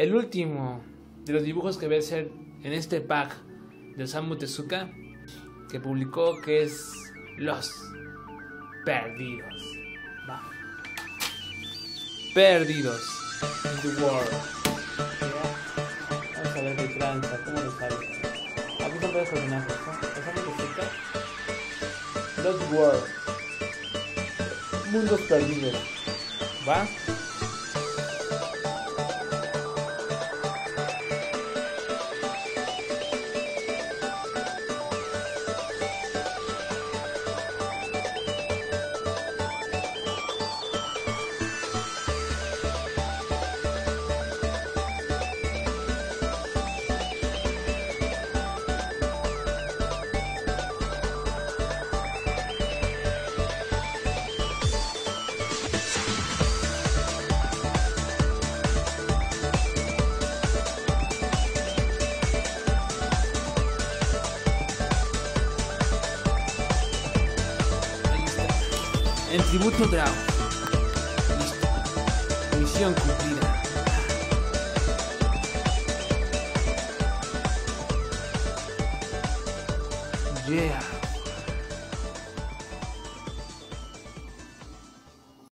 el último de los dibujos que voy a hacer en este pack de Osamu Tezuka que publicó que es Los Perdidos. Va. Perdidos in the world. Vamos a ver qué tranza, cómo le sale. Aquí son varios personajes, ¿no? Osamu Tezuka. Lost World. Mundos perdidos. ¿Va? En tributo Drago. Listo. Misión cumplida. Yeah.